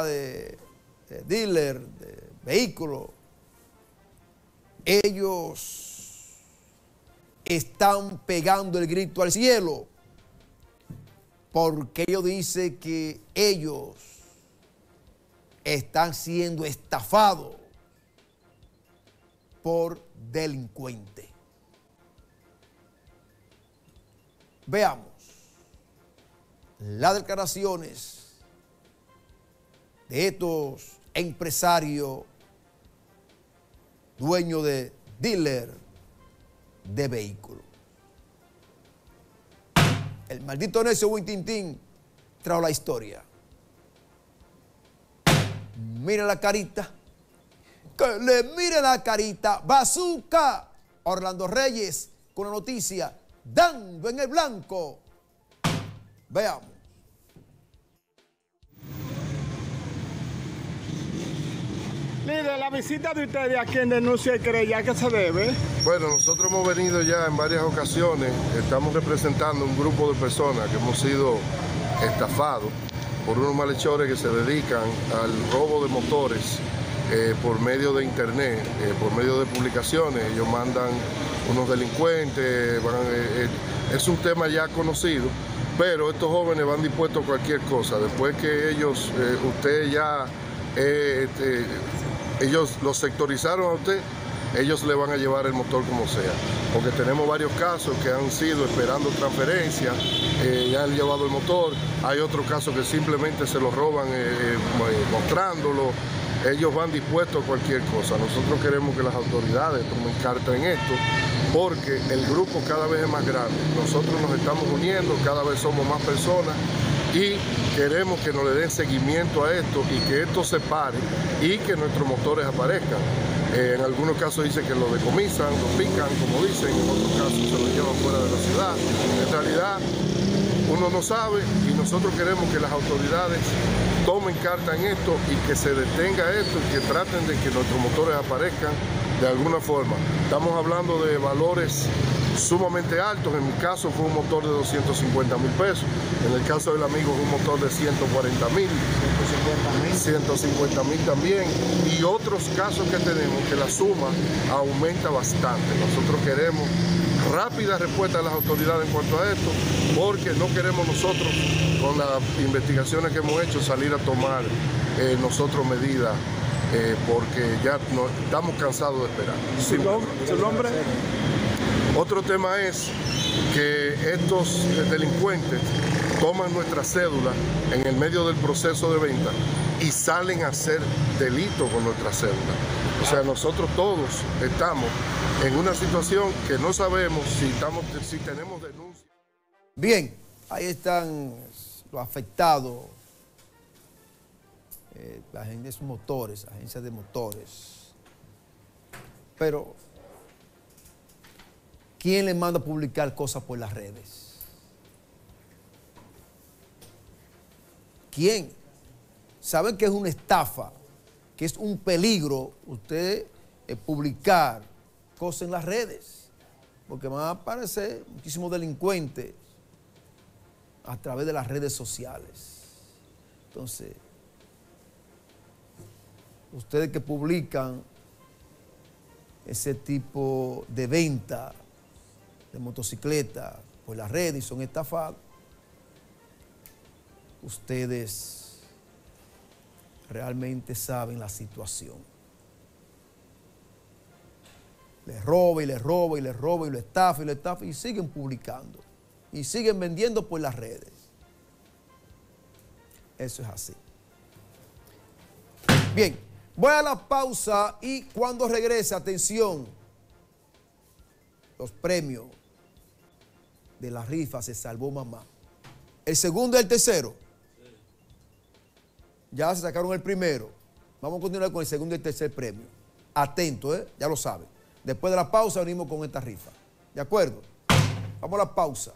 de, de dealer, de vehículos, ellos están pegando el grito al cielo porque ellos dicen que ellos están siendo estafados por delincuentes. Veamos las declaraciones de estos empresarios dueños de dealer de vehículos. El maldito necio Wintintín trajo la historia. Mira la carita. Que le mire la carita. Bazooka. Orlando Reyes con la noticia. Dando en el blanco. Veamos. Líder, la visita de ustedes a quien denuncia y cree, ¿a qué se debe? Bueno, nosotros hemos venido ya en varias ocasiones, estamos representando un grupo de personas que hemos sido estafados por unos malhechores que se dedican al robo de motores eh, por medio de internet, eh, por medio de publicaciones. Ellos mandan unos delincuentes, van, eh, es un tema ya conocido, pero estos jóvenes van dispuestos a cualquier cosa. Después que ellos, usted ya este, ellos lo sectorizaron a usted, ellos le van a llevar el motor como sea. Porque tenemos varios casos que han sido esperando transferencia, eh, ya han llevado el motor, hay otros casos que simplemente se lo roban eh, eh, mostrándolo, ellos van dispuestos a cualquier cosa. Nosotros queremos que las autoridades tomen carta en esto, porque el grupo cada vez es más grande. Nosotros nos estamos uniendo, cada vez somos más personas y queremos que nos le den seguimiento a esto y que esto se pare y que nuestros motores aparezcan. Eh, en algunos casos dicen que lo decomisan, lo pican, como dicen, en otros casos se lo llevan fuera de la ciudad. En realidad, uno no sabe y nosotros queremos que las autoridades tomen carta en esto y que se detenga esto y que traten de que nuestros motores aparezcan de alguna forma. Estamos hablando de valores sumamente altos. En mi caso fue un motor de 250 mil pesos. En el caso del amigo fue un motor de 140 mil. 150 mil también. Y otros casos que tenemos que la suma aumenta bastante. Nosotros queremos rápida respuesta de las autoridades en cuanto a esto, porque no queremos nosotros, con las investigaciones que hemos hecho, salir a tomar eh, nosotros medidas eh, porque ya no, estamos cansados de esperar. ¿Su nombre? Otro tema es que estos delincuentes toman nuestra cédula en el medio del proceso de venta y salen a hacer delito con nuestra cédula. O sea, nosotros todos estamos en una situación que no sabemos si, estamos, si tenemos denuncia. Bien, ahí están los afectados eh, agencias motores, agencias de motores. Pero, ¿quién le manda a publicar cosas por las redes? ¿Quién? ¿Saben que es una estafa? Que es un peligro usted eh, publicar cosas en las redes. Porque van a aparecer muchísimos delincuentes a través de las redes sociales. Entonces, ustedes que publican ese tipo de venta de motocicleta por la red y son estafados, ustedes realmente saben la situación. Les roba y les roba y les roba y lo estafa y lo estafa y siguen publicando y siguen vendiendo por las redes. Eso es así. Bien. Voy a la pausa y cuando regrese, atención, los premios de la rifa se salvó mamá. El segundo y el tercero. Ya se sacaron el primero. Vamos a continuar con el segundo y el tercer premio. Atento, ¿eh? ya lo saben. Después de la pausa venimos con esta rifa. ¿De acuerdo? Vamos a la pausa.